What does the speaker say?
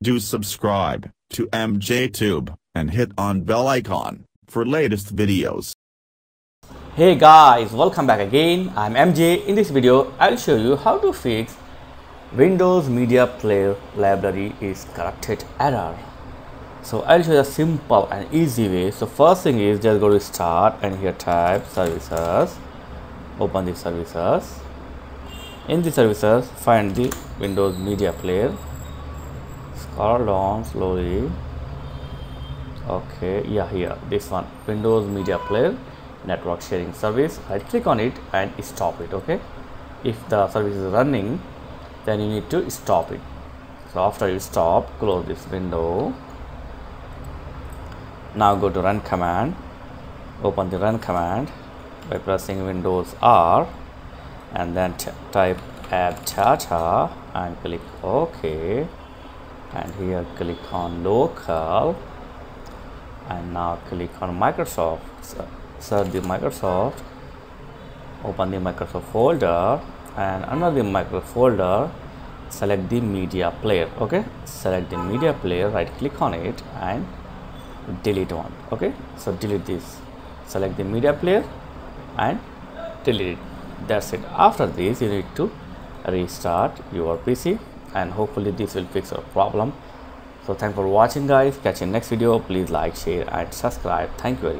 Do subscribe to MJTube and hit on bell icon for latest videos. Hey guys, welcome back again. I'm MJ. In this video, I'll show you how to fix Windows Media Player library is corrupted error. So I'll show you a simple and easy way. So first thing is just go to start and here type services. Open the services. In the services, find the Windows Media Player. Scroll down slowly. Okay, yeah, here this one Windows Media Player network sharing service. Right click on it and stop it. Okay, if the service is running then you need to stop it so after you stop close this window now go to run command open the run command by pressing windows r and then type app data and click ok and here click on local. And now click on microsoft. Search the microsoft. Open the microsoft folder. And under the Microsoft folder select the media player. Okay? Select the media player right click on it and delete one. Okay? So delete this. Select the media player and delete it. That's it. After this you need to restart your pc and hopefully this will fix your problem. So thanks for watching guys. Catch you next video please like share and subscribe. Thank you very much